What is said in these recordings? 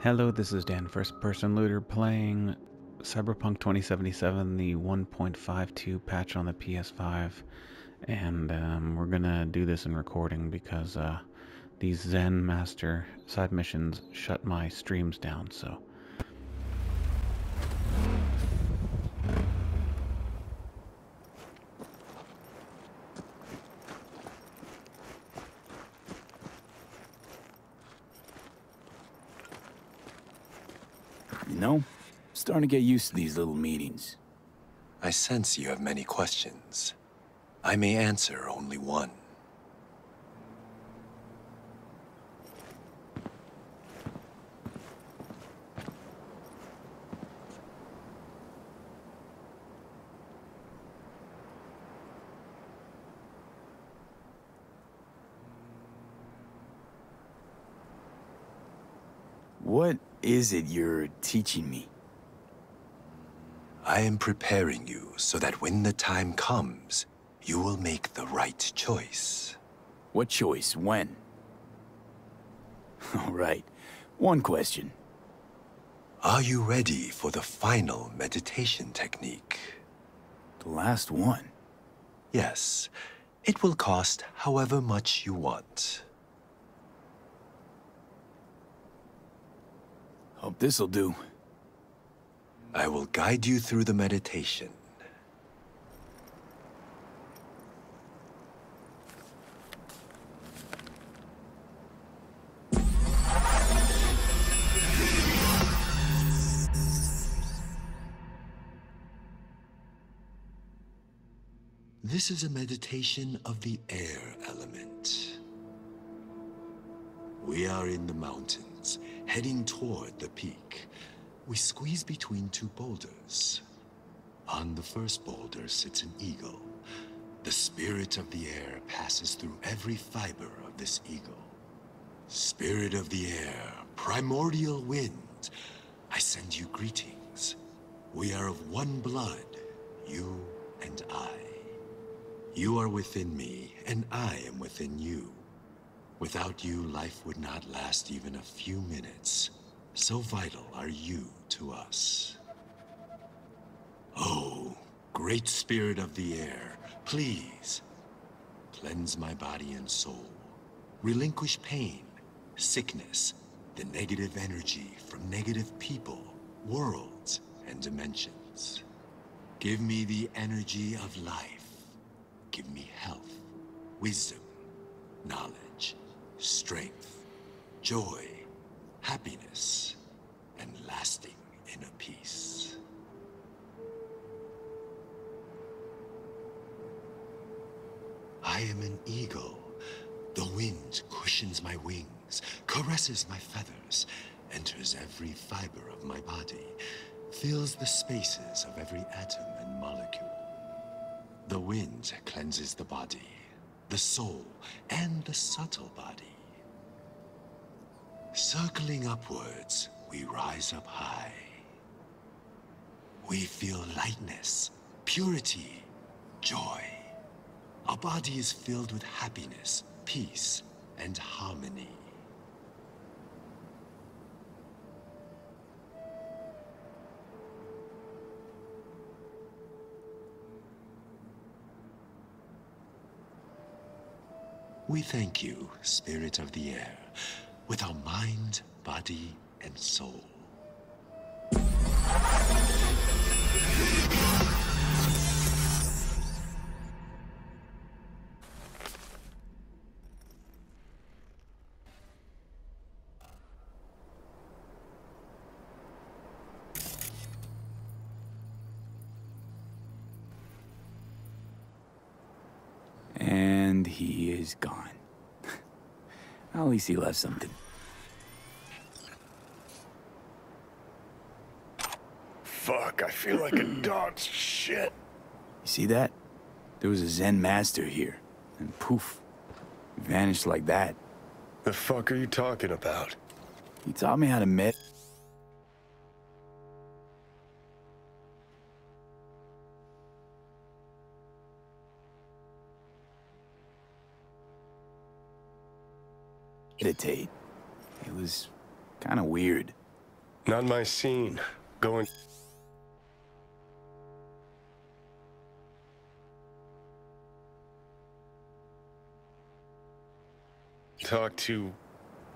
Hello, this is Dan, first person looter, playing Cyberpunk 2077, the 1.52 patch on the PS5. And um, we're gonna do this in recording because uh, these Zen Master side missions shut my streams down, so. You know, starting to get used to these little meetings. I sense you have many questions. I may answer only one. What is it you're teaching me? I am preparing you so that when the time comes, you will make the right choice. What choice? When? All right. One question. Are you ready for the final meditation technique? The last one. Yes. It will cost however much you want. Hope this'll do. I will guide you through the meditation. This is a meditation of the air element. We are in the mountains, heading toward the peak. We squeeze between two boulders. On the first boulder sits an eagle. The spirit of the air passes through every fiber of this eagle. Spirit of the air, primordial wind, I send you greetings. We are of one blood, you and I. You are within me, and I am within you. Without you, life would not last even a few minutes. So vital are you to us. Oh, great spirit of the air, please cleanse my body and soul. Relinquish pain, sickness, the negative energy from negative people, worlds, and dimensions. Give me the energy of life. Give me health, wisdom, knowledge, strength, joy, happiness, and lasting inner peace. I am an eagle. The wind cushions my wings, caresses my feathers, enters every fiber of my body, fills the spaces of every atom and molecule. The wind cleanses the body, the soul, and the subtle body. Circling upwards, we rise up high. We feel lightness, purity, joy. Our body is filled with happiness, peace, and harmony. We thank you, Spirit of the Air, with our mind, body, and soul. And he is gone. At least he left something. Fuck, I feel like a dog's shit. You see that? There was a Zen master here, and poof, vanished like that. The fuck are you talking about? He taught me how to med. meditate. It was kind of weird. Not my scene. Going. Talk to...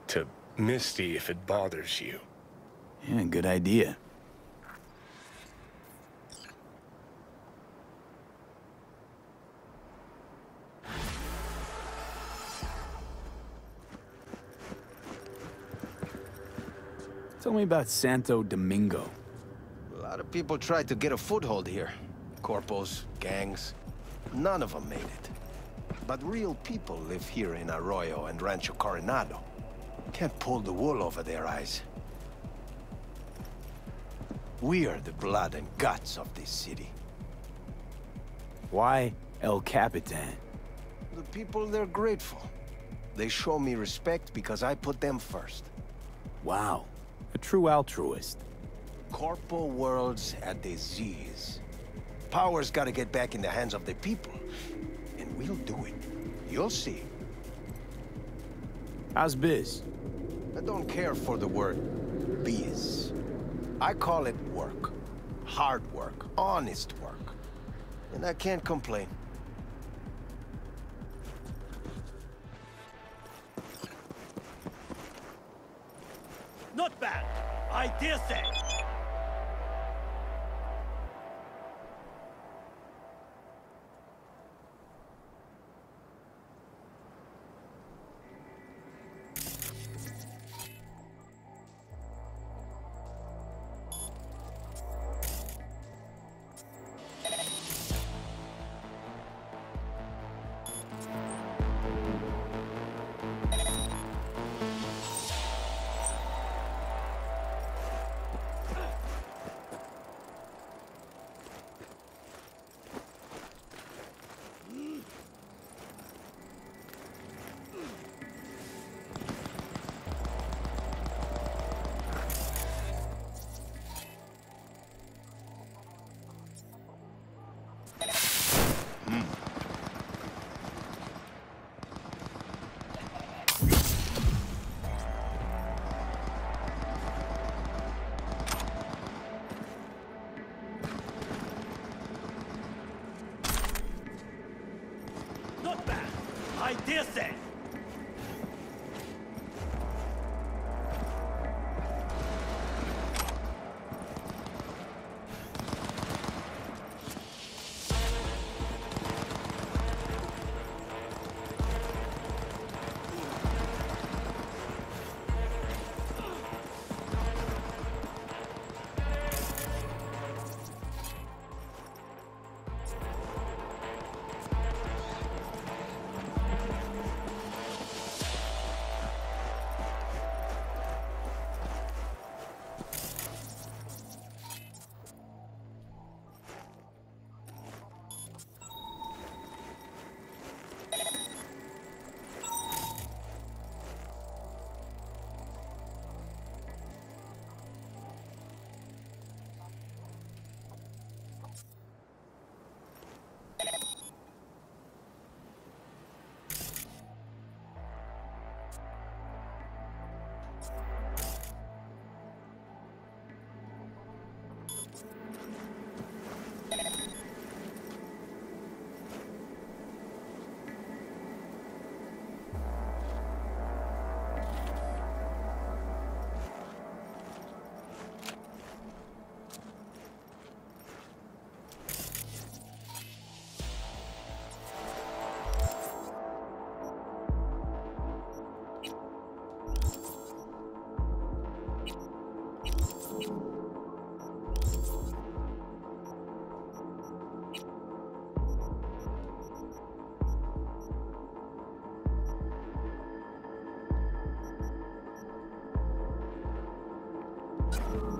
to Misty if it bothers you. Yeah, good idea. Tell me about Santo Domingo. A lot of people tried to get a foothold here. Corpos, gangs. None of them made it. But real people live here in Arroyo and Rancho Coronado. Can't pull the wool over their eyes. We are the blood and guts of this city. Why El Capitan? The people, they're grateful. They show me respect because I put them first. Wow, a true altruist. Corpo world's at disease. Power's gotta get back in the hands of the people. And we'll do it. You'll see. How's biz? I don't care for the word biz. I call it work. Hard work. Honest work. And I can't complain. Not bad, I dare say. I school.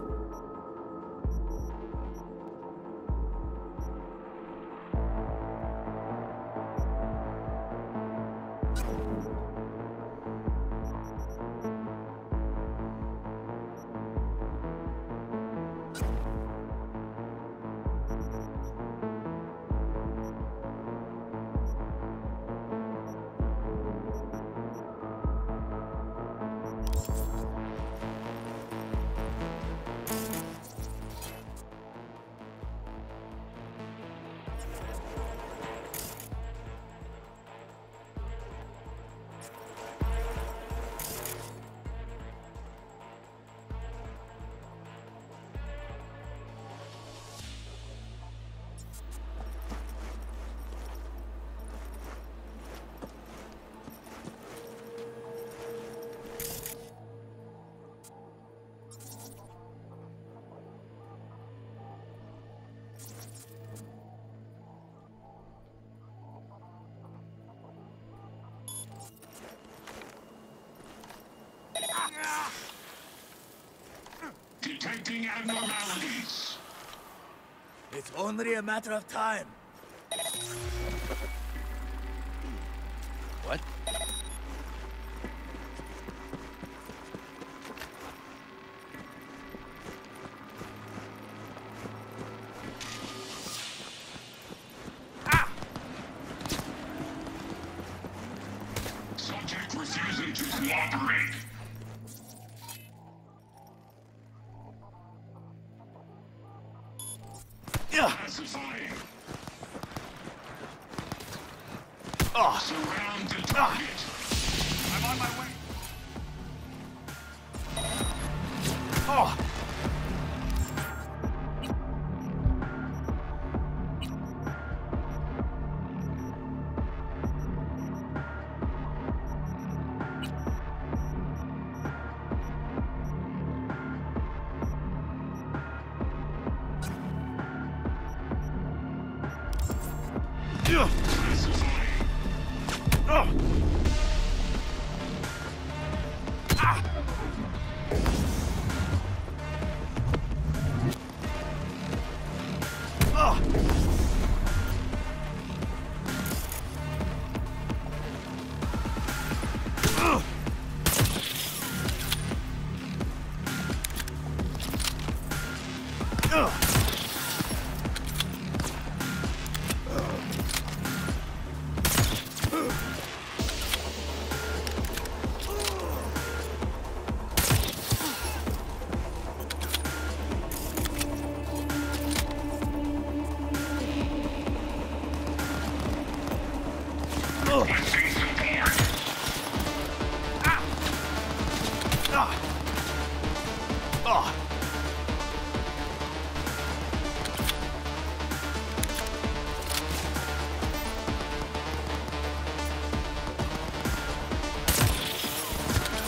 Detecting abnormalities. It's only a matter of time. Requesting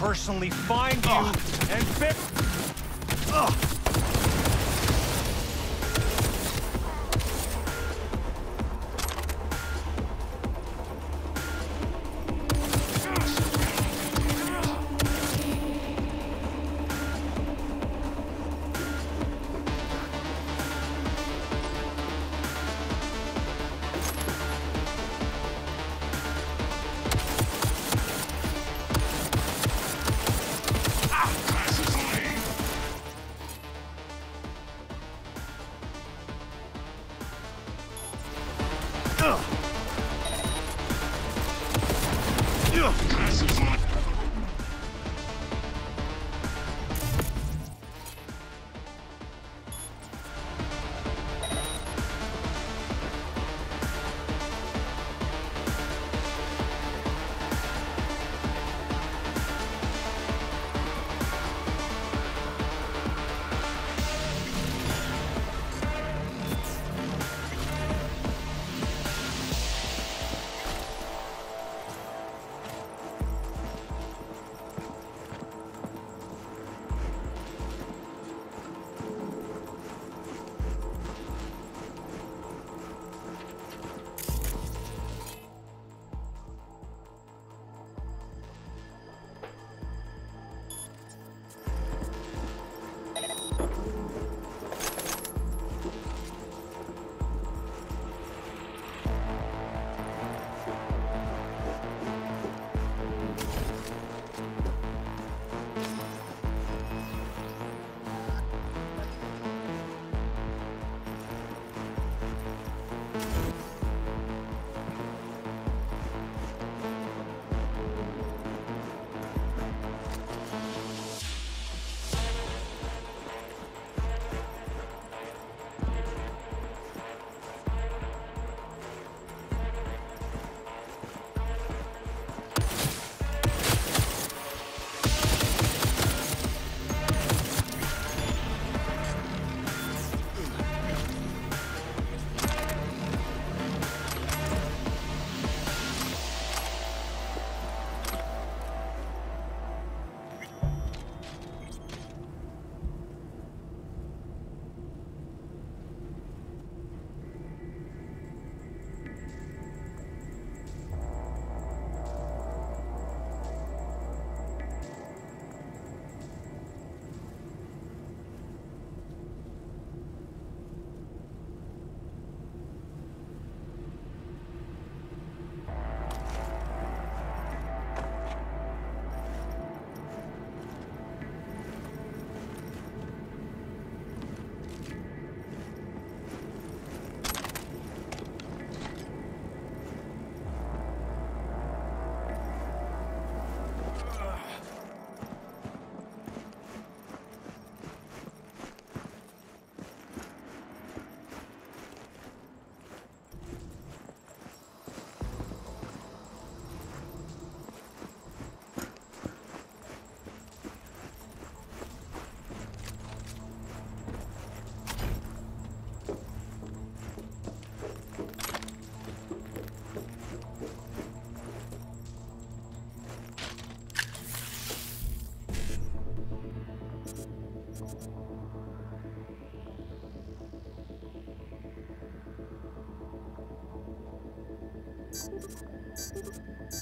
personally find you and fit.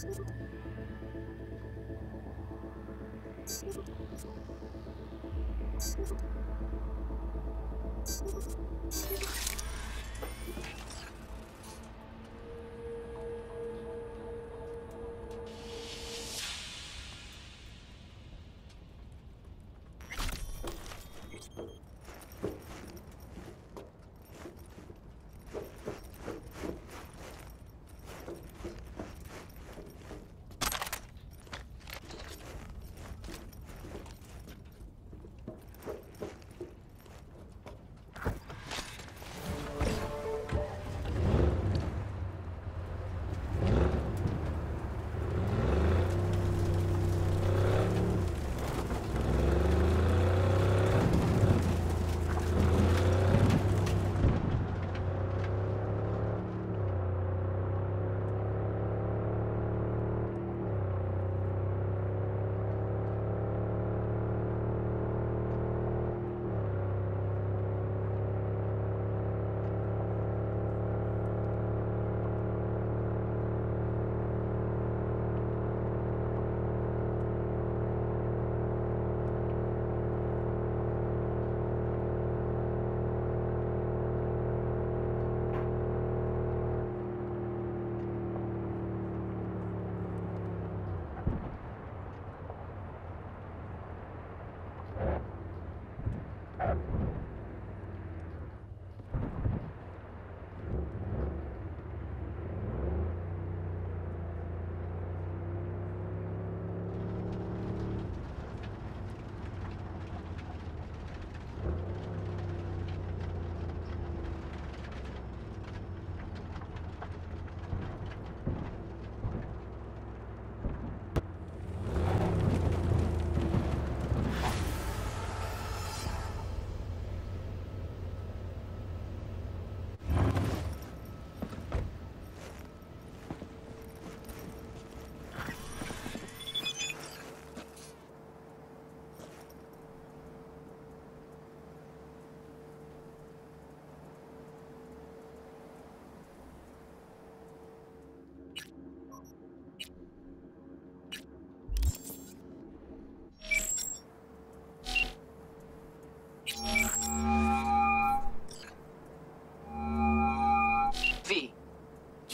Thank you.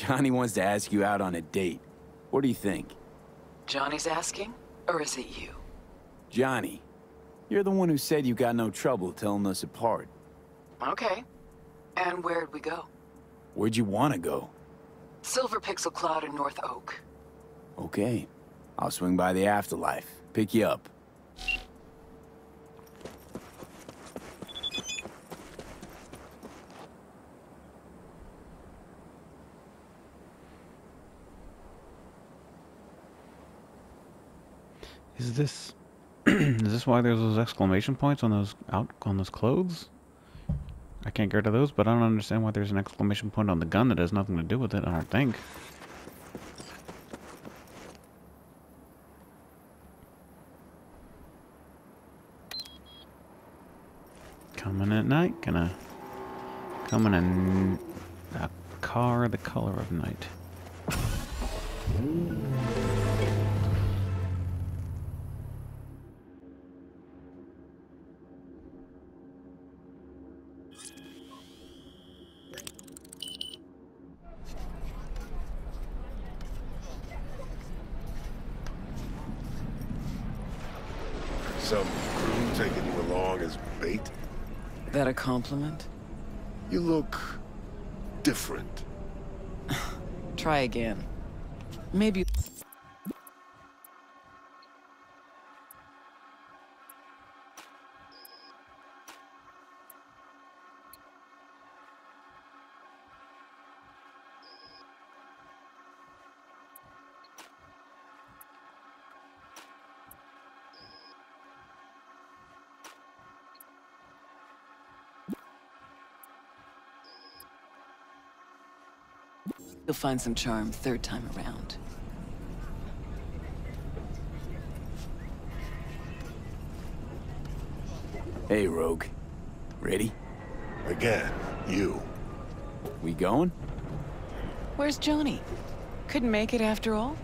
Johnny wants to ask you out on a date. What do you think? Johnny's asking? Or is it you? Johnny, you're the one who said you got no trouble telling us apart. Okay. And where'd we go? Where'd you want to go? Silver Pixel Cloud in North Oak. Okay. I'll swing by the afterlife. Pick you up. Is this is this why there's those exclamation points on those out on those clothes? I can't get rid of those, but I don't understand why there's an exclamation point on the gun that has nothing to do with it. I don't think. Coming at night, gonna coming in a car the color of night. Compliment? You look different. Try again. Maybe... You'll find some charm third time around. Hey, Rogue. Ready? Again, you. We going? Where's Johnny? Couldn't make it after all?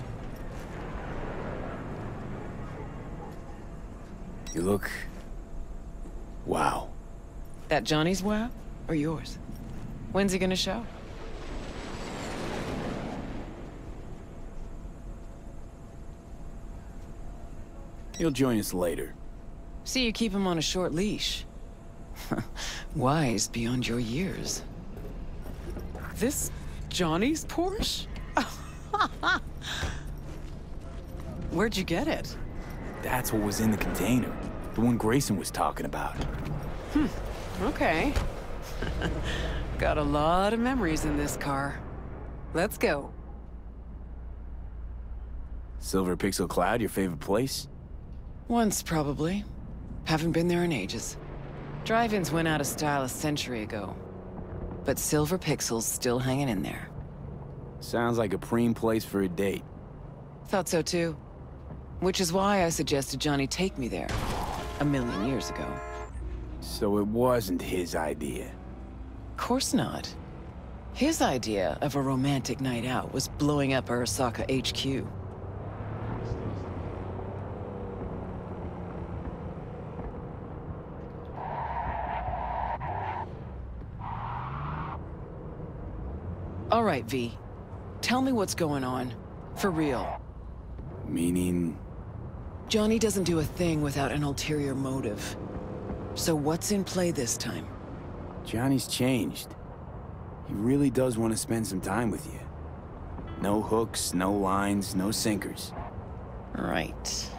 You look... Wow. That Johnny's wow? Or yours? When's he gonna show? He'll join us later. See you keep him on a short leash. Wise beyond your years. This Johnny's Porsche? Where'd you get it? That's what was in the container. The one Grayson was talking about. Hmm, okay. Got a lot of memories in this car. Let's go. Silver Pixel Cloud, your favorite place? Once, probably. Haven't been there in ages. Drive-ins went out of style a century ago. But Silver Pixel's still hanging in there. Sounds like a preem place for a date. Thought so too. Which is why I suggested Johnny take me there. A million years ago. So it wasn't his idea. Course not. His idea of a romantic night out was blowing up Arasaka HQ. All right, V. Tell me what's going on. For real. Meaning... Johnny doesn't do a thing without an ulterior motive. So what's in play this time? Johnny's changed. He really does want to spend some time with you. No hooks, no lines, no sinkers. Right.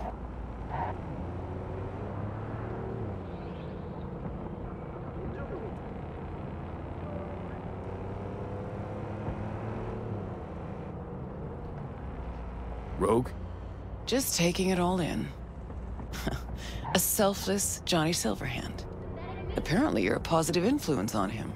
Rogue? Just taking it all in. a selfless Johnny Silverhand. Apparently you're a positive influence on him.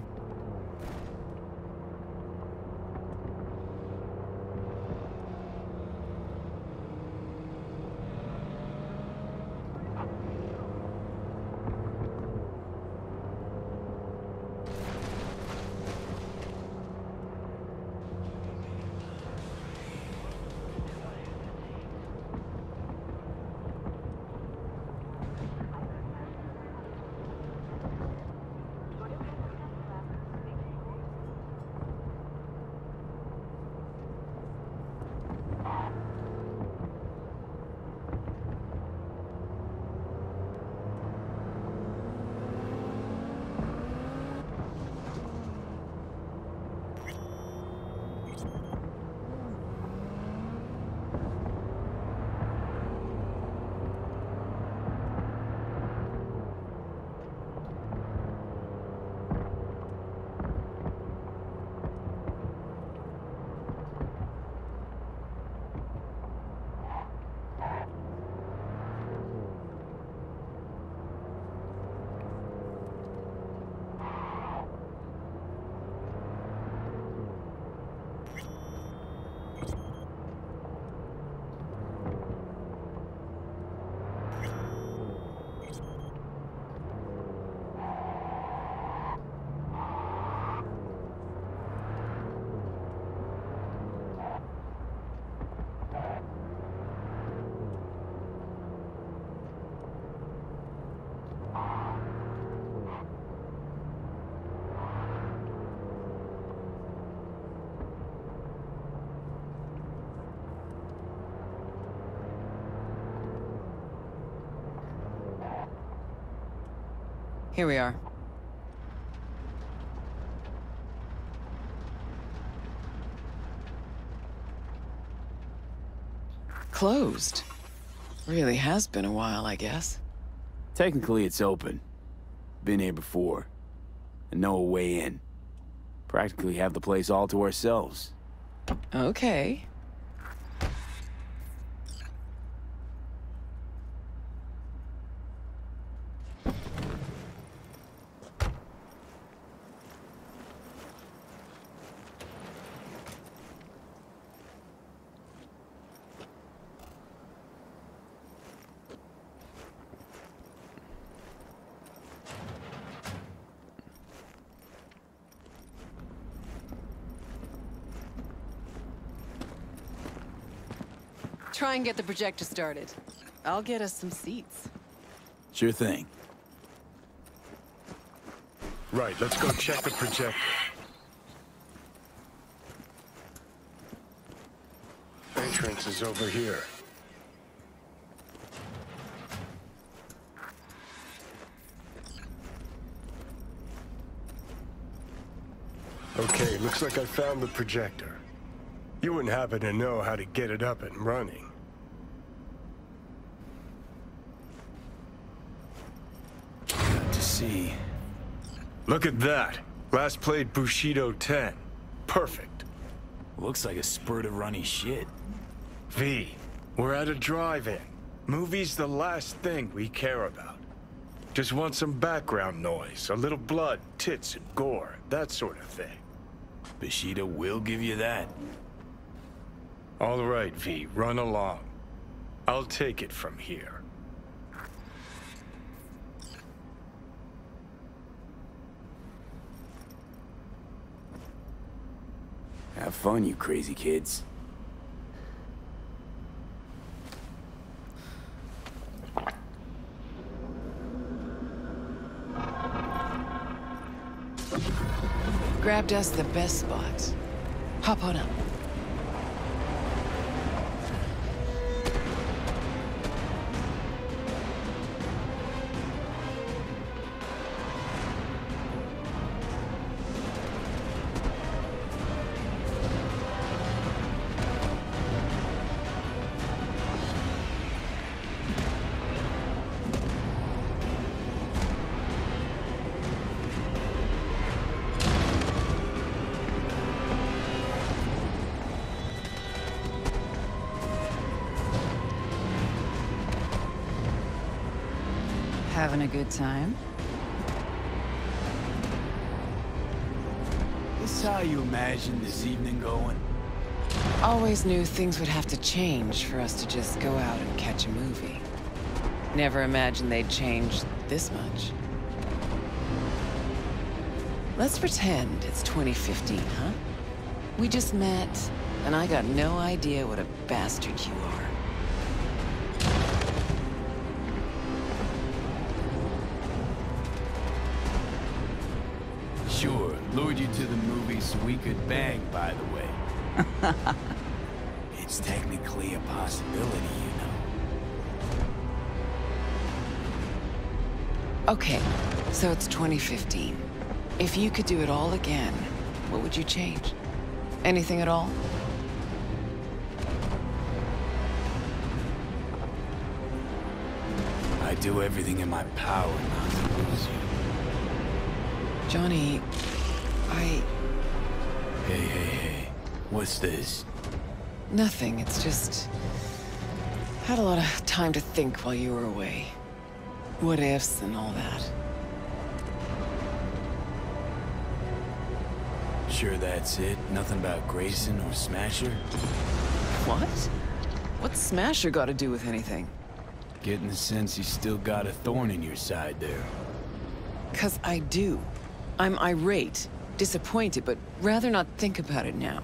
Here we are. Closed. Really has been a while, I guess. Technically, it's open. Been here before. And no way in. Practically have the place all to ourselves. Okay. Try and get the projector started. I'll get us some seats. Sure thing. Right, let's go check the projector. Entrance is over here. Okay, looks like I found the projector. You wouldn't happen to know how to get it up and running. Good to see. Look at that. Last played Bushido 10. Perfect. Looks like a spurt of runny shit. V, we're at a drive-in. Movie's the last thing we care about. Just want some background noise, a little blood, tits, and gore, that sort of thing. Bushido will give you that. All right, V, run along. I'll take it from here. Have fun, you crazy kids. Grabbed us the best spots. Hop on up. Having a good time? This how you imagine this evening going? Always knew things would have to change for us to just go out and catch a movie. Never imagined they'd change this much. Let's pretend it's 2015, huh? We just met, and I got no idea what a bastard you are. Lured you to the movie so we could bang, by the way. it's technically a possibility, you know. Okay, so it's 2015. If you could do it all again, what would you change? Anything at all? I do everything in my power not to lose you. Johnny, I... Hey, hey, hey. What's this? Nothing, it's just... Had a lot of time to think while you were away. What ifs and all that. Sure that's it? Nothing about Grayson or Smasher? What? What's Smasher got to do with anything? Getting the sense you still got a thorn in your side there. Cause I do. I'm irate, disappointed, but rather not think about it now.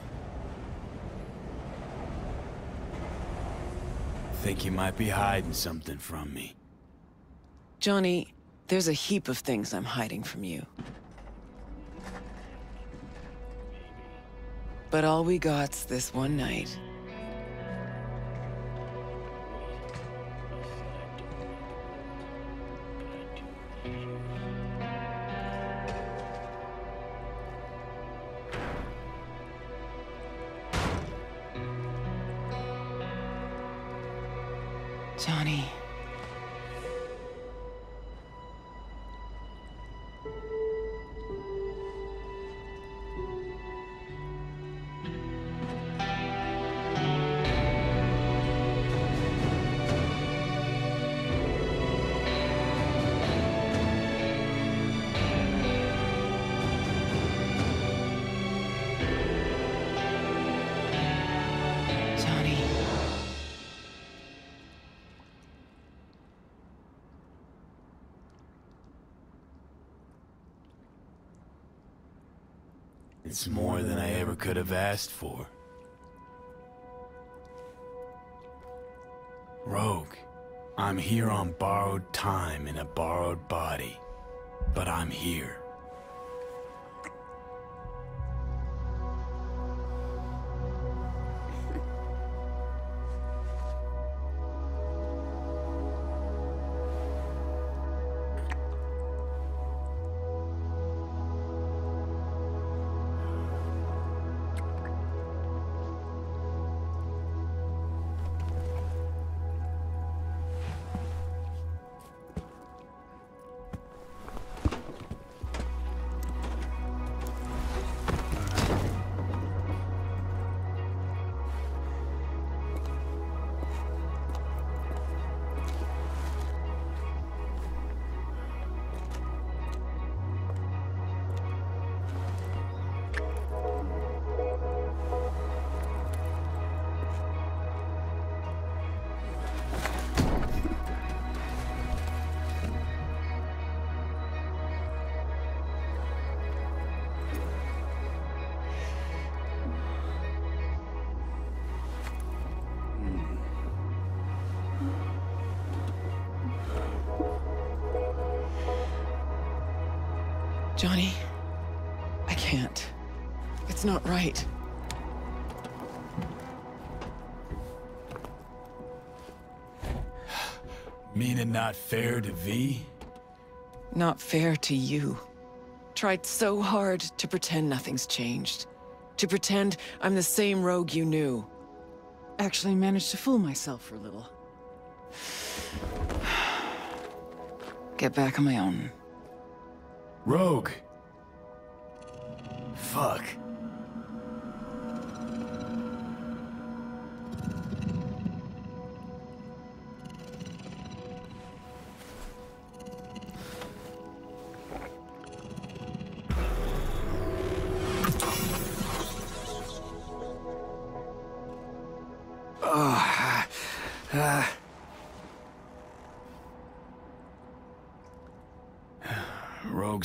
Think you might be hiding something from me. Johnny, there's a heap of things I'm hiding from you. But all we got's this one night. Could have asked for. Rogue, I'm here on borrowed time in a borrowed body. But I'm here. Johnny, I can't. It's not right. Meaning not fair to V? Not fair to you. Tried so hard to pretend nothing's changed. To pretend I'm the same rogue you knew. Actually managed to fool myself for a little. Get back on my own. Rogue. Fuck.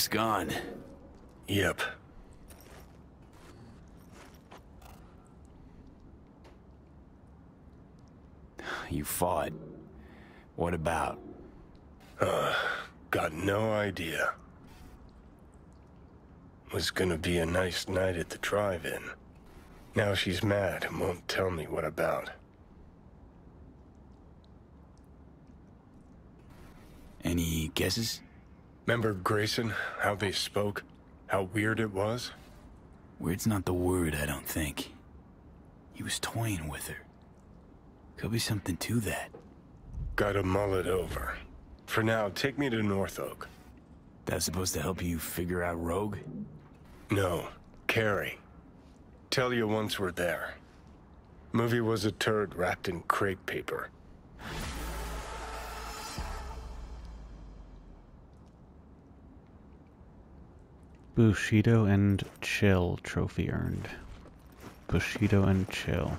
Rogue's gone. Yep. You fought. What about? Uh, got no idea. Was gonna be a nice night at the drive-in. Now she's mad and won't tell me what about. Any guesses? Remember Grayson, how they spoke? How weird it was? Weird's not the word, I don't think. He was toying with her. Could be something to that. Gotta mull it over. For now, take me to North Oak. That's supposed to help you figure out Rogue? No, Kerry. Tell you once we're there. Movie was a turd wrapped in crepe paper. Bushido and Chill trophy earned. Bushido and Chill.